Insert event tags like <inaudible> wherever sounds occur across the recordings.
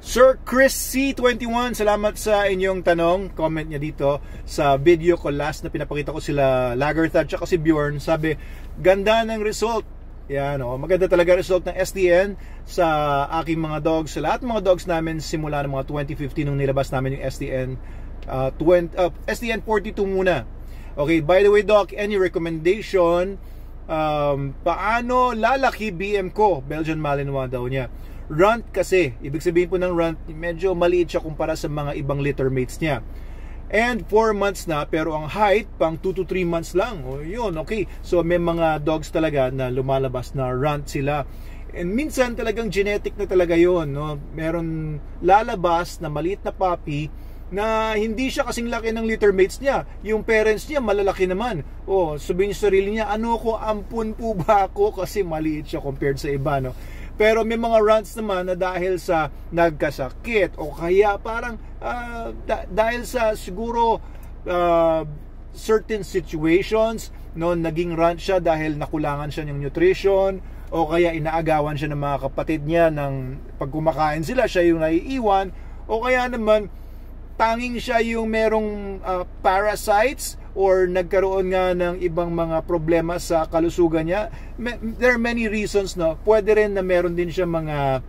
Sir Chris C21, salamat sa inyong tanong. Comment niya dito sa video ko last na pinapakita ko sila Lagerthad at si Bjorn. Sabi, ganda ng result. Yan, oh, maganda talaga result ng SDN sa aking mga dogs. Sa lahat ng mga dogs namin simula ng mga 2015 nung nilabas namin yung SDN uh, 20, uh, SDN 42 muna. Okay, by the way, Doc, any recommendation um, paano lalaki BM ko? Belgian Malinois daw niya runt kasi, ibig sabihin po ng runt, medyo maliit siya kumpara sa mga ibang litter mates niya. And 4 months na, pero ang height, pang 2 to 3 months lang. O yun, okay. So may mga dogs talaga na lumalabas na runt sila. And minsan talagang genetic na talaga yon no? Meron lalabas na maliit na puppy na hindi siya kasing laki ng litter mates niya. Yung parents niya malalaki naman. O, sabihin sa sarili niya, ano ko, ampun po ba ako <laughs> kasi maliit siya compared sa iba, no? Pero may mga runs naman na dahil sa nagkasakit o kaya parang uh, da- dahil sa siguro uh, certain situations no naging run siya dahil nakulangan siya ng nutrition o kaya inaagawan siya ng mga kapatid niya ng pag kumakain sila siya yung naiiwan o kaya naman tanging siya yung merong uh, parasites or nagkaroon nga ng ibang mga problema sa kalusugan niya. There are many reasons, no? Pwede rin na meron din siya mga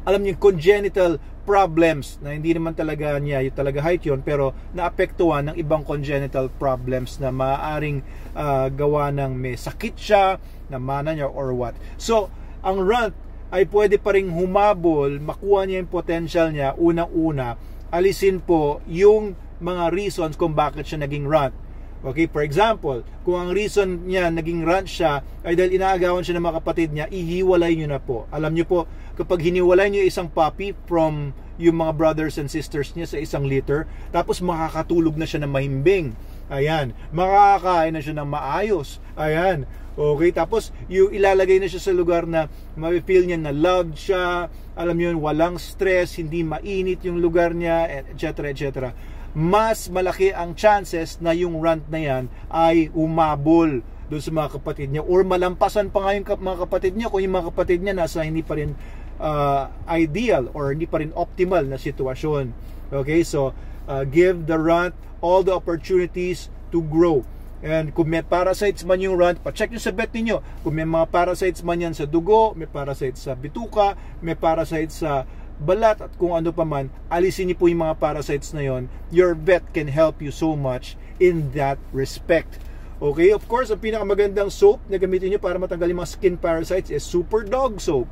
alam niyo congenital problems na hindi naman talaga niya yung talaga height yon pero naapektuhan ng ibang congenital problems na maaaring uh, gawa ng may sakit siya na mana niya or what. So, ang runt ay pwede pa ring humabol, makuha niya yung potential niya unang-una, alisin po yung mga reasons kung bakit siya naging runt. Okay, for example, kung ang reason niya naging runt siya ay dahil inaagawan siya ng mga kapatid niya, ihiwalay niyo na po. Alam niyo po, kapag hiniwalay niyo isang puppy from yung mga brothers and sisters niya sa isang litter, tapos makakatulog na siya ng mahimbing. Ayan, makakain na siya ng maayos. Ayan, Okay, tapos yung ilalagay na siya sa lugar na ma-feel niya na loved siya, alam niyo walang stress, hindi mainit yung lugar niya, etc. etc mas malaki ang chances na yung rant na yan ay umabol doon sa mga kapatid niya or malampasan pa nga yung mga kapatid niya kung yung mga kapatid niya nasa hindi pa rin uh, ideal or hindi pa rin optimal na sitwasyon. Okay, so uh, give the runt all the opportunities to grow. And kung may parasites man yung runt, pa-check nyo sa vet niyo. Kung may mga parasites man yan sa dugo, may parasites sa bituka, may parasites sa balat at kung ano pa man, alisin niyo po yung mga parasites na yon. Your vet can help you so much in that respect. Okay, of course, ang pinakamagandang soap na gamitin niyo para matanggal yung mga skin parasites is Super Dog Soap.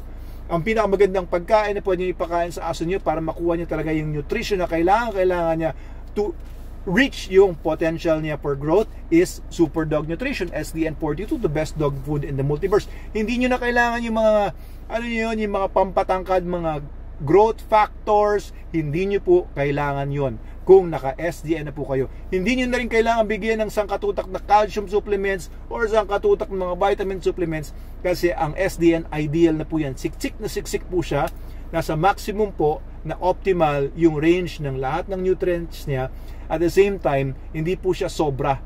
Ang pinakamagandang pagkain na pwede niyo ipakain sa aso niyo para makuha niya talaga yung nutrition na kailangan, kailangan niya to reach yung potential niya for growth is Super Dog Nutrition, SDN42, the best dog food in the multiverse. Hindi niyo na kailangan yung mga ano yun, yung mga pampatangkad, mga growth factors, hindi nyo po kailangan yon kung naka-SDN na po kayo. Hindi nyo na rin kailangan bigyan ng sangkatutak na calcium supplements or sangkatutak ng mga vitamin supplements kasi ang SDN ideal na po yan. Siksik na siksik po siya. Nasa maximum po na optimal yung range ng lahat ng nutrients niya. At the same time, hindi po siya sobra.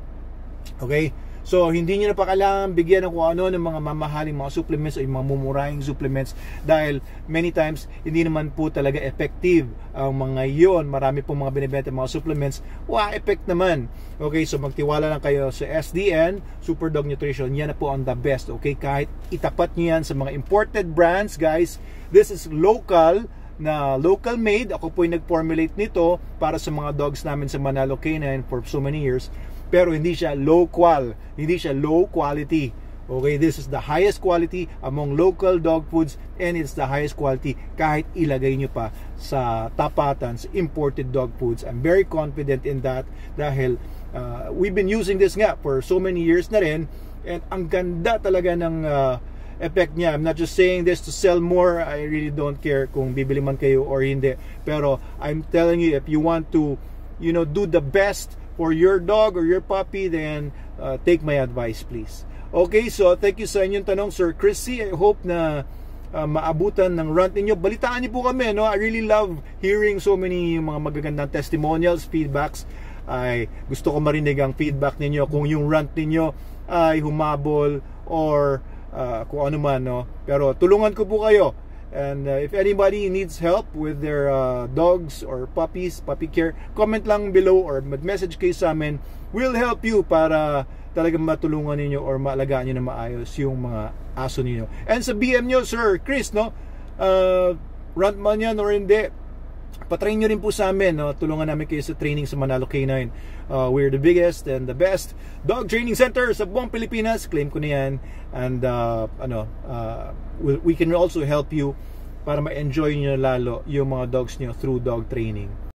Okay? So, hindi niyo na pa kailangan bigyan ng kung ano ng mga mamahaling mga supplements o yung mga mumurahing supplements dahil many times hindi naman po talaga effective ang mga yon. Marami pong mga binibenta mga supplements. Wa effect naman. Okay, so magtiwala lang kayo sa SDN, Super Dog Nutrition. Yan na po ang the best. Okay, kahit itapat niyo yan sa mga imported brands, guys. This is local na local made. Ako po yung nag-formulate nito para sa mga dogs namin sa Manalo Canine for so many years pero hindi siya low qual, hindi siya low quality. Okay, this is the highest quality among local dog foods and it's the highest quality kahit ilagay nyo pa sa tapatan sa imported dog foods. I'm very confident in that dahil uh, we've been using this nga for so many years na rin and ang ganda talaga ng uh, effect niya. I'm not just saying this to sell more. I really don't care kung bibili man kayo or hindi. Pero I'm telling you if you want to you know do the best for your dog or your puppy, then uh, take my advice please. Okay, so thank you sa inyong tanong Sir Chrissy. I hope na uh, maabutan ng rant ninyo. Balitaan niyo po kami, no? I really love hearing so many mga magagandang testimonials, feedbacks. Ay gusto ko marinig ang feedback ninyo kung yung rant ninyo ay humabol or uh, kung ano man, no? Pero tulungan ko po kayo And uh, if anybody needs help with their uh, dogs or puppies, puppy care, comment lang below or mag-message kayo sa amin. We'll help you para talagang matulungan ninyo or maalagaan nyo na maayos yung mga aso ninyo. And sa BM nyo, Sir Chris, no? Uh, rant man yan or hindi, patrain nyo rin po sa amin. No? Tulungan namin kayo sa training sa Manalo K9. Uh, we're the biggest and the best dog training center sa buong Pilipinas. Claim ko na yan. And uh, ano, uh, we can also help you para ma-enjoy nyo lalo yung mga dogs nyo through dog training.